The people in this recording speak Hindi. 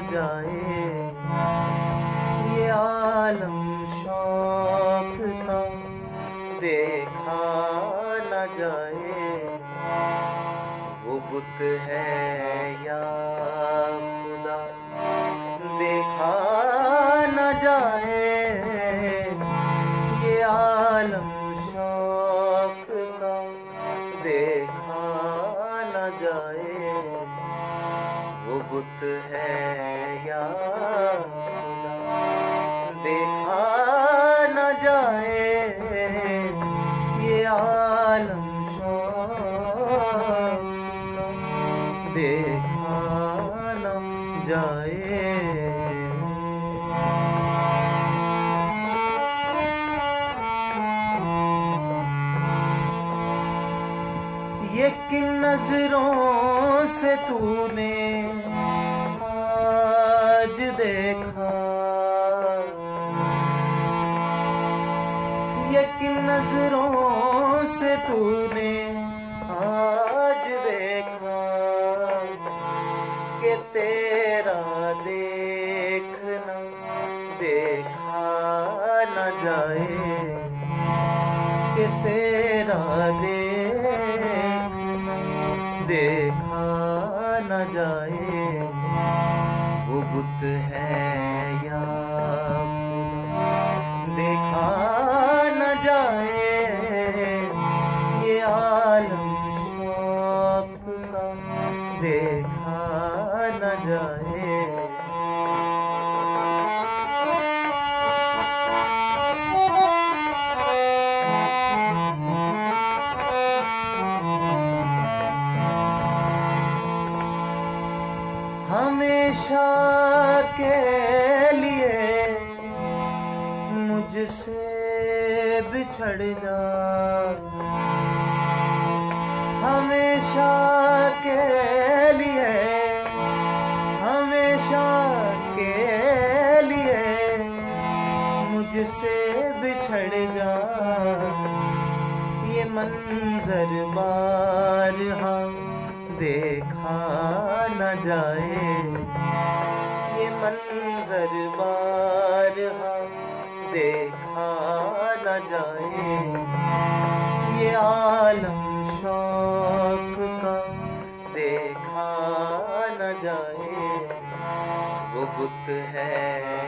जाए। ये आलम शौक का देखा न जाए। वो बुत है या खुदा, देखा न जाए। ये आलम शौक बुत है या खुदा? देखा न जाए ये आलम देखा न जाए ये किन नज़रों से तूने आज देखा? ये किन नज़रों से तूने आज देखा कि तेरा देखना देखा न जाए? कि तेरा देखना देखा न जाए, वो बुत है या देखा न जाए, ये आलम शौक का। देखा न जाए हमेशा के लिए मुझसे बिछड़ जा। हमेशा के लिए, हमेशा के लिए मुझसे बिछड़ जा। ये मंजर बार देखा न जाए। ये मंजर बार देखा न जाए। ये आलम शौक का देखा न जाए। वो बुत है